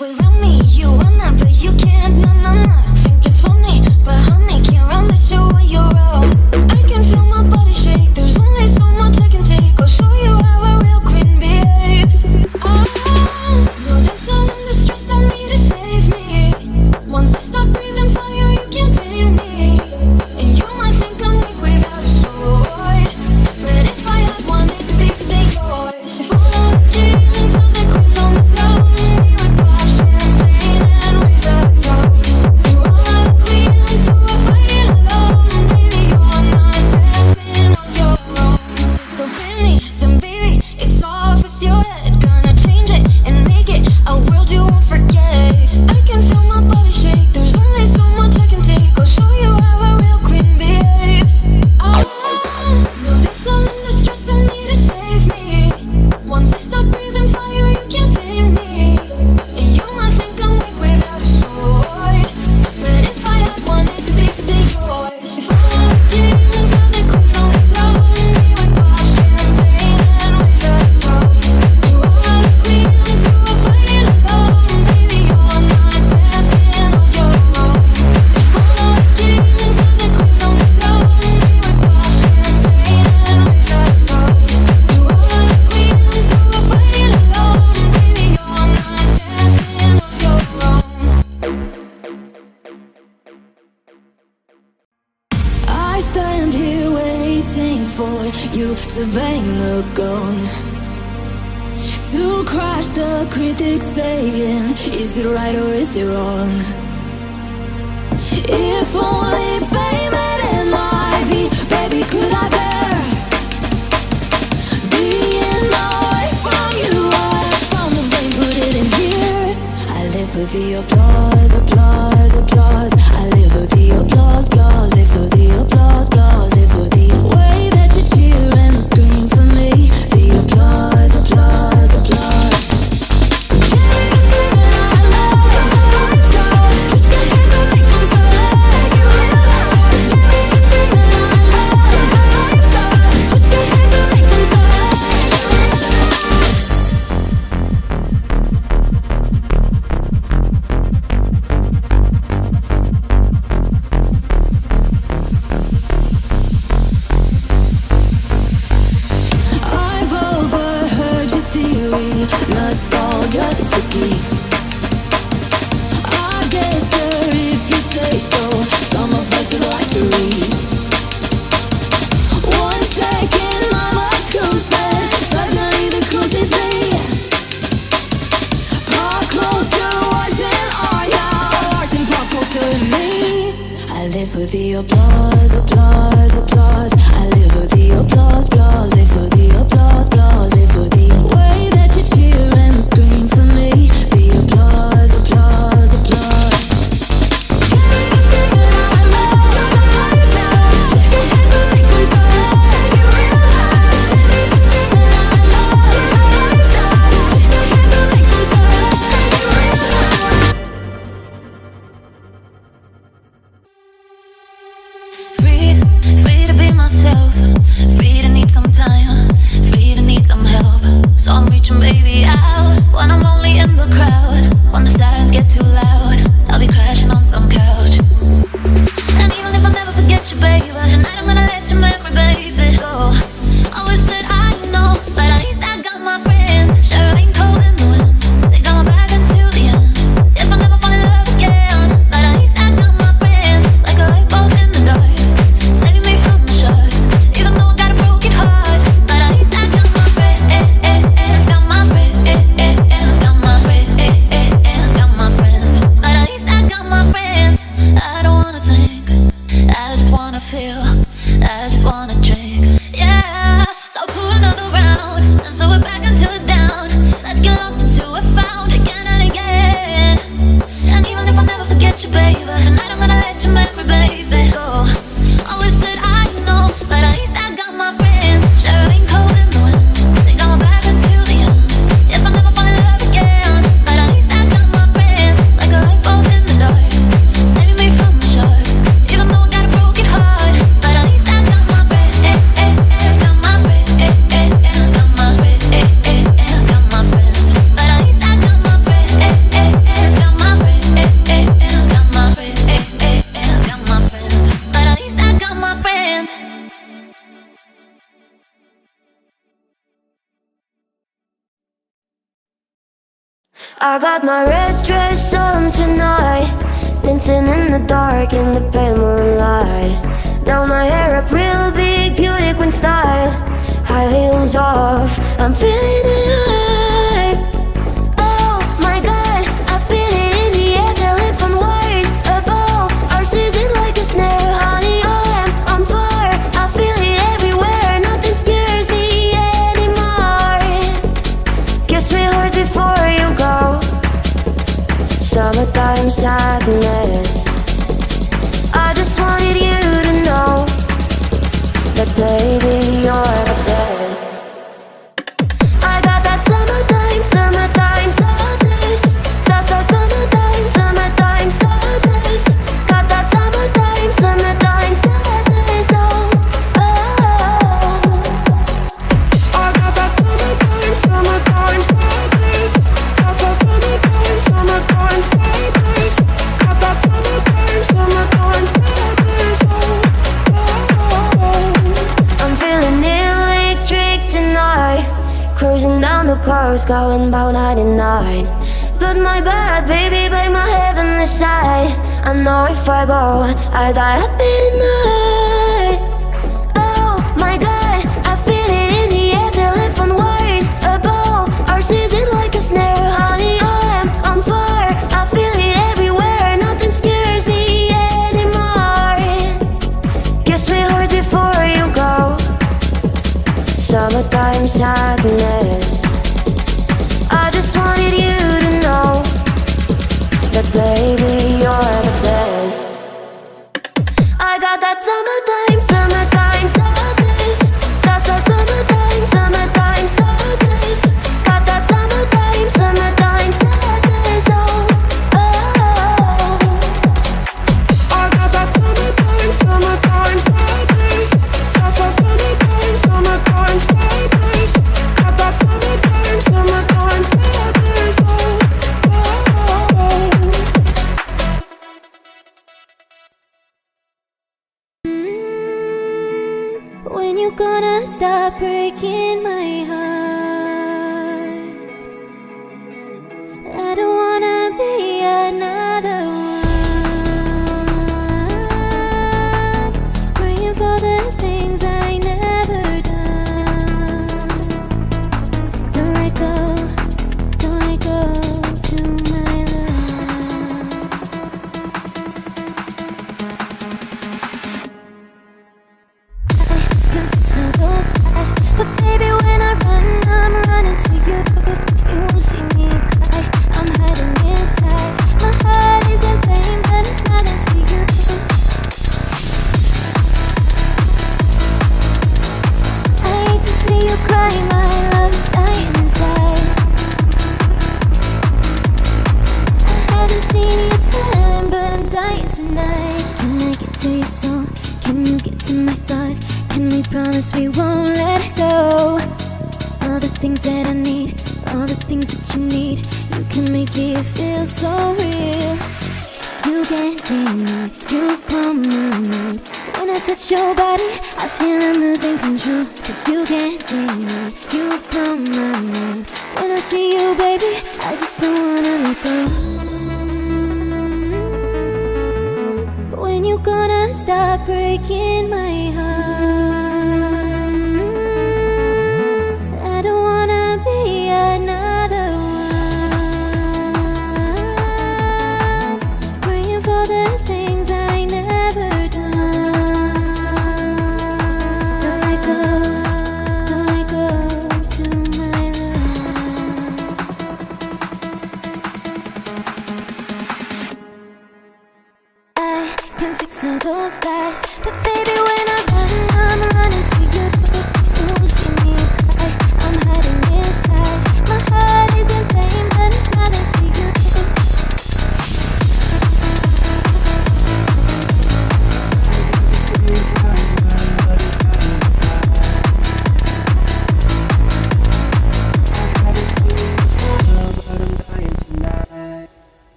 without me, you are not, but you can't, no, no, no. Is it right or is it wrong? If only fame had an IV, baby, could I bear being away from you? I found the vein, put it in here. I live for the applause. I got my red dress on tonight Dancing in the dark in the pale moonlight. Now my hair up real big, beauty queen style. High heels off, I'm feeling alive the coast, going about 99. But my bad, baby, by my heavenly side. I know if I go, I'll die happy tonight. Oh my god, I feel it in the air, telephone wires above. Our season like a snare, honey, I am on fire. I feel it everywhere, nothing scares me anymore. Kiss me hard before you go. Summertime sadness. When you gonna stop breaking my heart? Promise we won't let go? All the things that I need, all the things that you need, you can make it feel so real. you can't deny, you've blown my mind. When I touch your body, I feel I'm losing control. Cause you can't deny, you've blown my mind. When I see you, baby, I just don't wanna let go. When you gonna stop breaking my heart?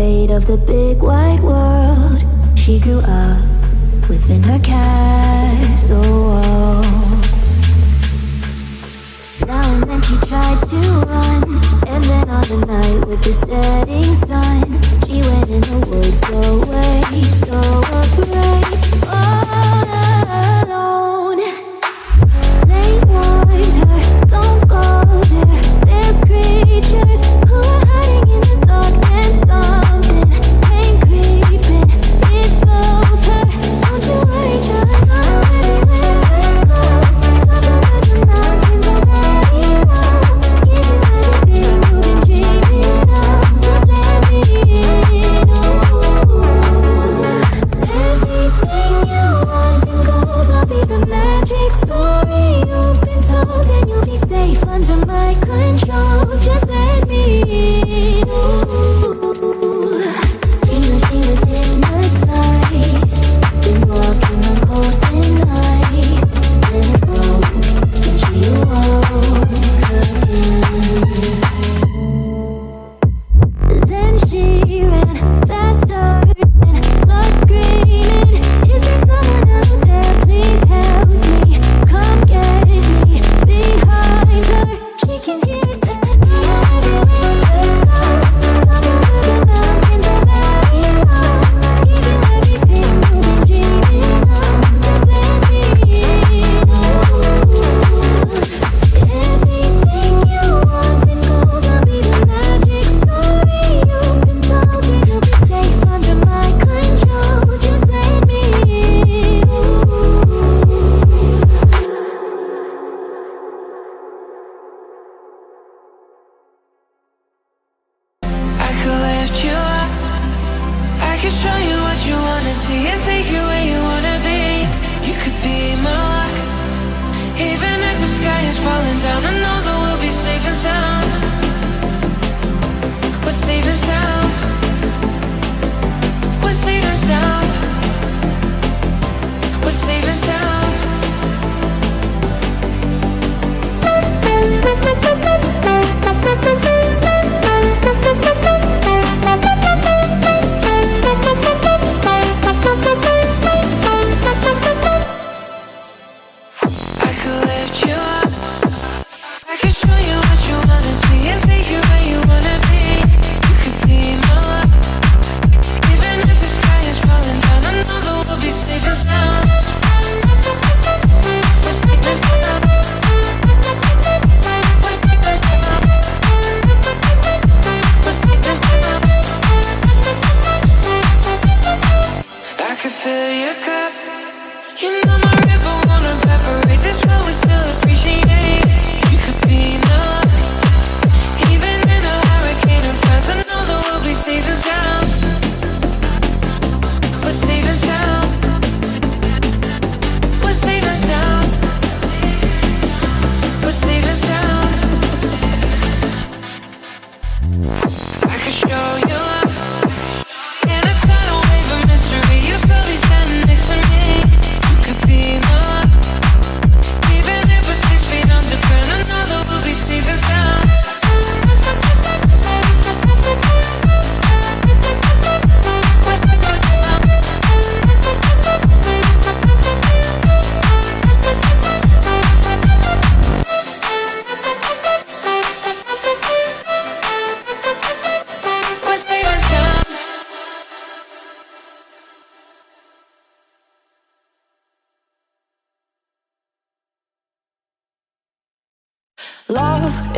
weight of the big white world. She grew up within her castle walls. Now and then she tried to run, and then on the night with the setting sun, she went in the woods away, so afraid.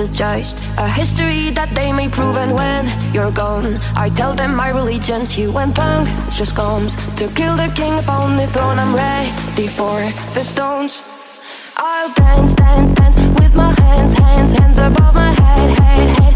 is just a history that they may prove. And when you're gone, I tell them my religion's you. And punk just comes to kill the king upon the throne. I'm ready for the stones. I'll dance, dance, dance with my hands, hands, hands above my head, head, head.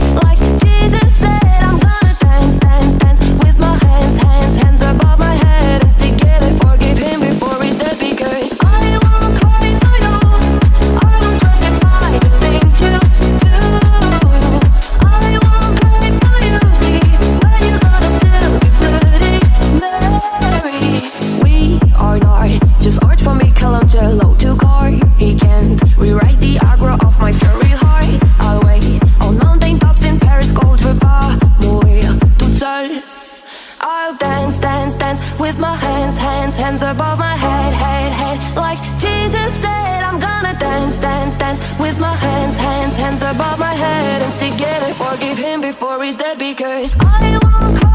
worries that because I won't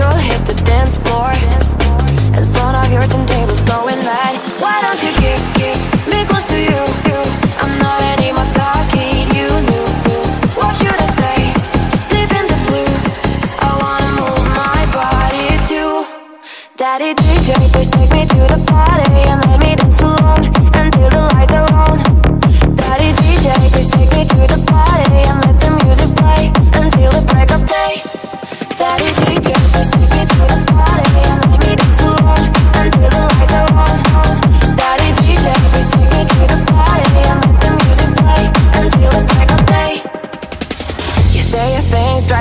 you'll hit the dance floor. In front of your turntables going mad Why don't you kick, kick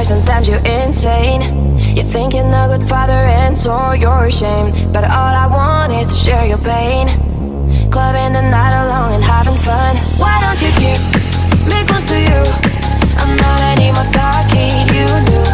sometimes you're insane. You think you're the a good father and so you're ashamed. But all I want is to share your pain. Clubbing the night alone and having fun. Why don't you keep me close to you? I'm not anymore darky, you knew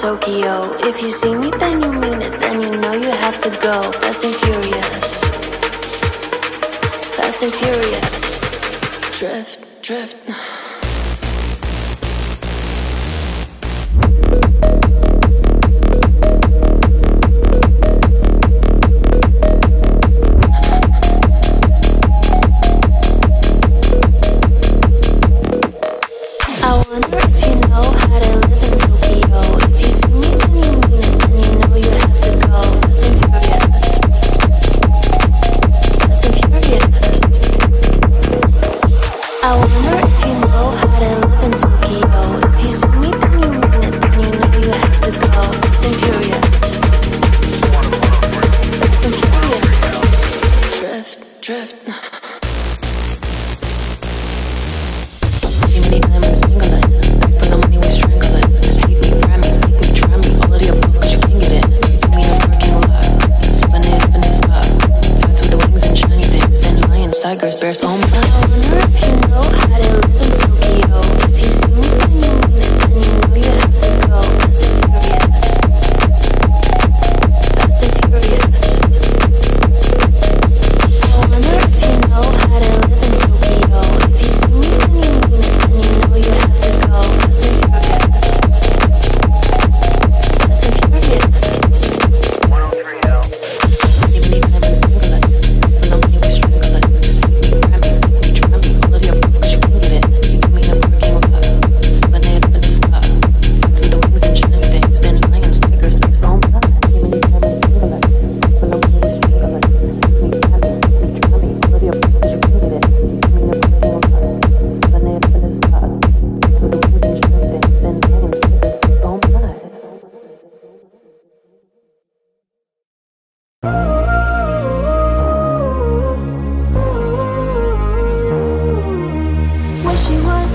Tokyo. If you see me, then you mean it, then you know you have to go. Fast and furious. Fast and furious. Drift, drift. anytime I sing single.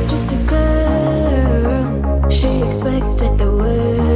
just a girl. She expected the world.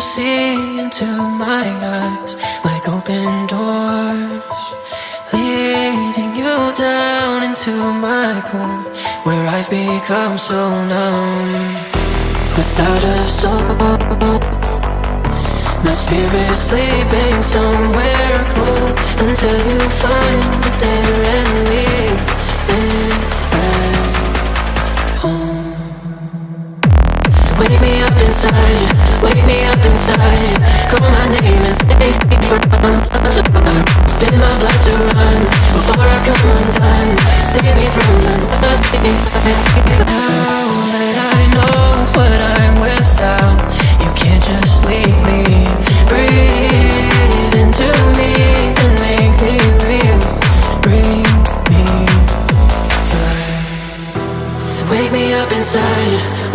see into my eyes like open doors leading you down into my core where I've become so numb. Without a soul my spirit's sleeping somewhere cold until you find me there and leave wake me up inside wake me up inside. Call my name and save me from the dark Bid my blood to run before I come undone. Save me from the Now that I know what I'm without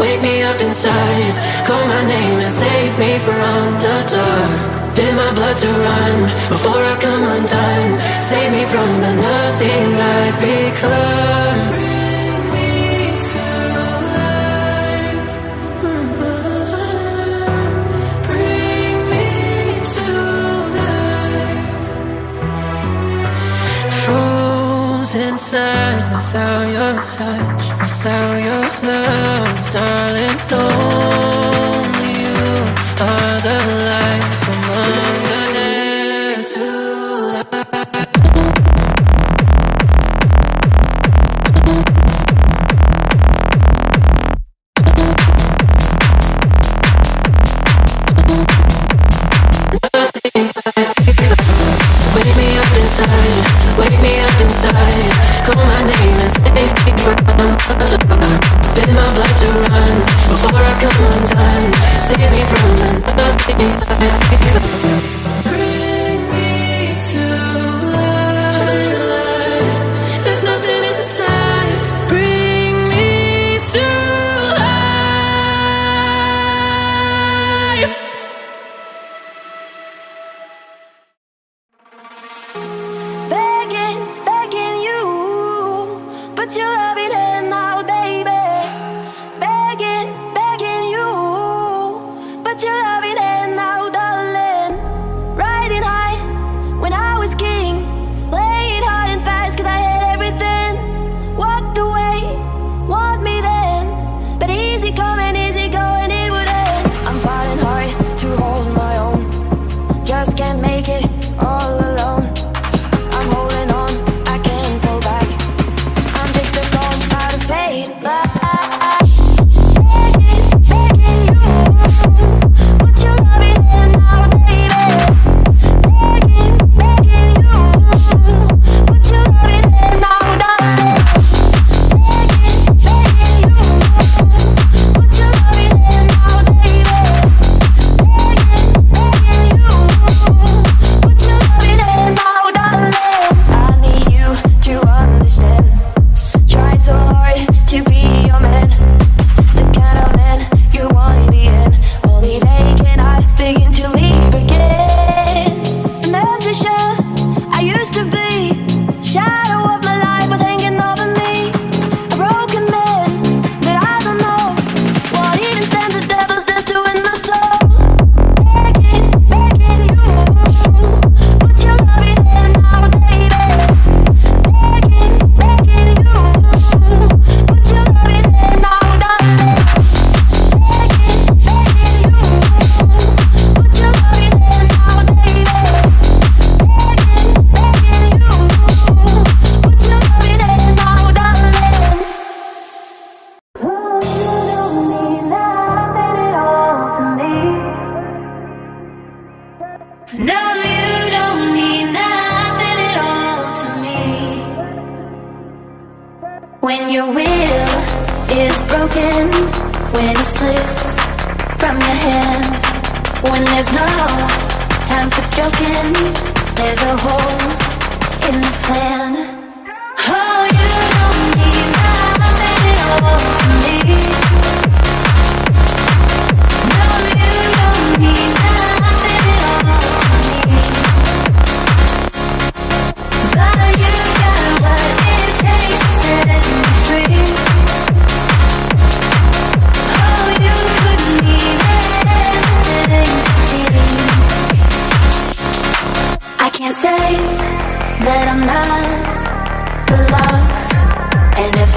Wake me up inside, call my name and save me from the dark. Bid my blood to run before I come undone. Save me from the nothing I've become. inside without your touch, without your love, darling. Only you are the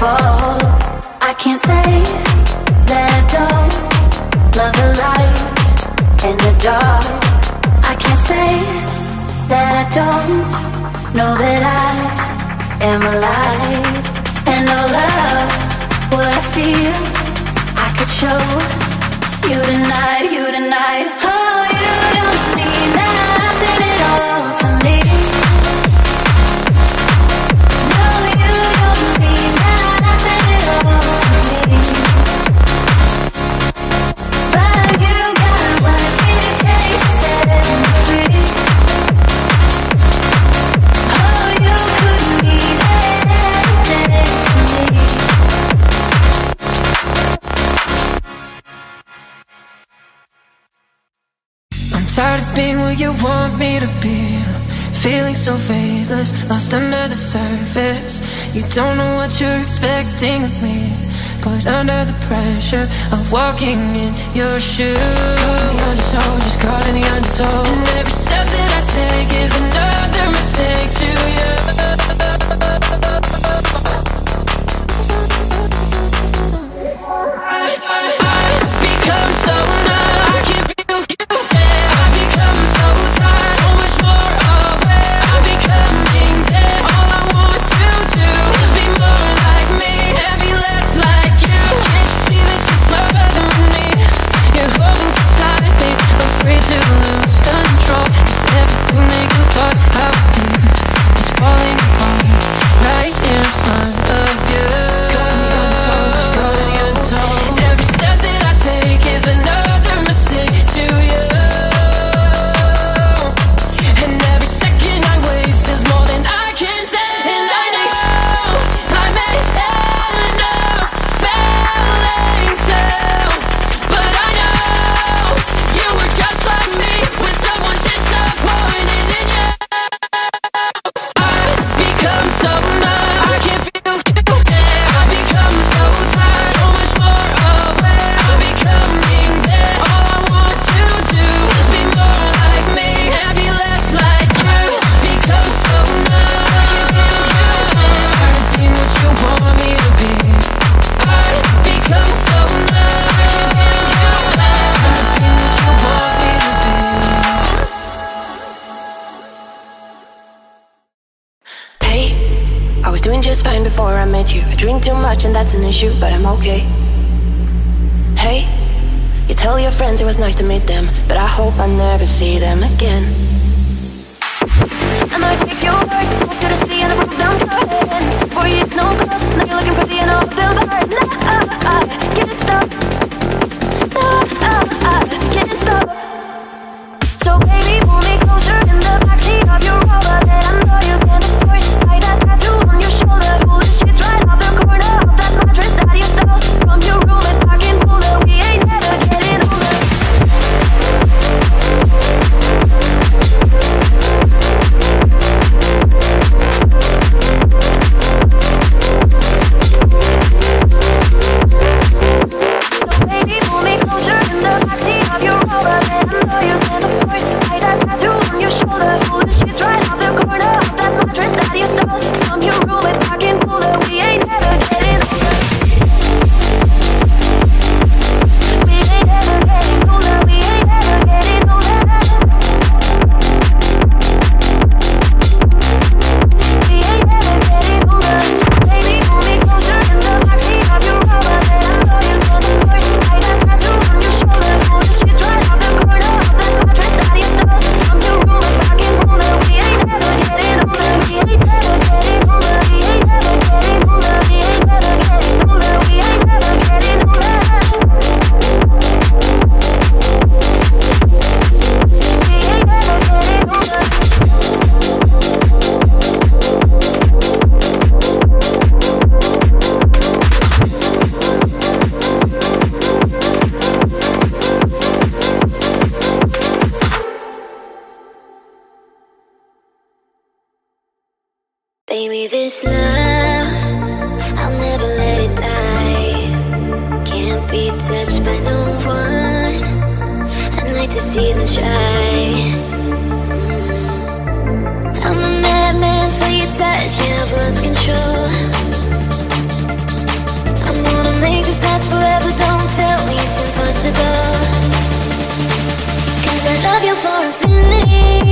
fault. I can't say that I don't love the light and the dark. I can't say that I don't know that I am alive and all of what I feel I could show you tonight, you tonight. Oh, Being where you want me to be. Feeling so faithless, lost under the surface. You don't know what you're expecting of me. But under the pressure of walking in your shoes, caught in the undertow, just caught in the undertow. And every step that I take is another mistake an issue, but I'm okay. Hey, you tell your friends it was nice to meet them, but I hope I never see them again. I know it takes your word Move to the city and I broke down garden Four years, no calls Now you're looking pretty and off the bar No, I can't stop. No, I can't stop. So baby, pull me closer In the backseat of your Rover. That I know you can't afford Hide that tattoo on your shoulder. Pull the sheets right off the corner Of that you stole From your room at Parking Cooler We ain't never Them try. I'm a madman for your touch, yeah, I've lost control. I'm gonna make this last forever, don't tell me it's impossible. Cause I love you for a